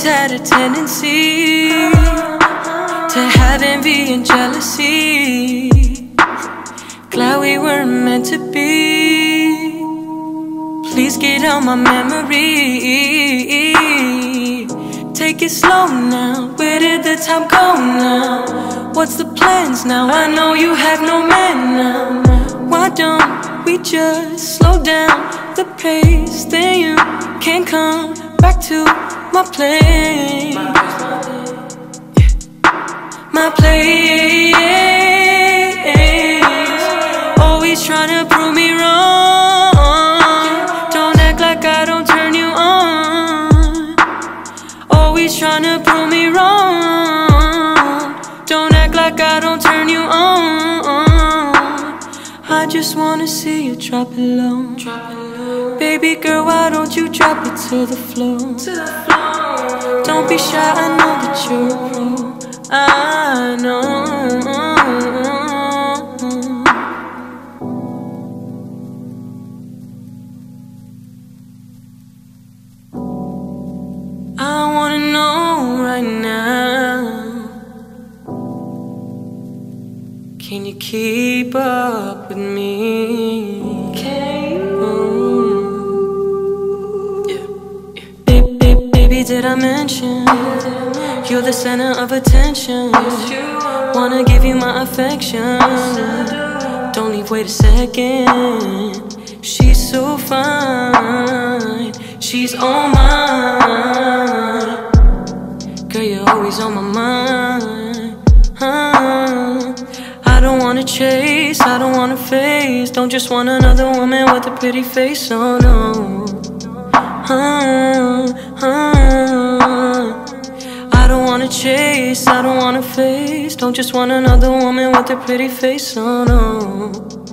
always had a tendency To have envy and jealousy. Glad we weren't meant to be. Please get out my memory. Take it slow now. Where did the time go now? What's the plans now? I know you have no man now. Why don't we just slow down? The pace Then you can come back to my place. My place. Always trying to prove me wrong. Don't act like I don't turn you on. Always trying to prove me wrong. Don't act like I don't turn you on. I just wanna see you drop it low. Drop it low. Baby girl, why don't you drop it to the floor? Don't be shy, I know that you're a pro. I know. You keep up with me? Can you? Yeah, yeah. Baby, baby, baby, did I mention you're the center of attention? Wanna give you my affection. Don't leave, wait a second. She's so fine. She's all mine. Girl, you're always on my mind. Chase, I don't wanna face. Don't just want another woman with a pretty face, oh no. Huh, huh. I don't wanna chase, I don't wanna face. Don't just want another woman with a pretty face, oh no.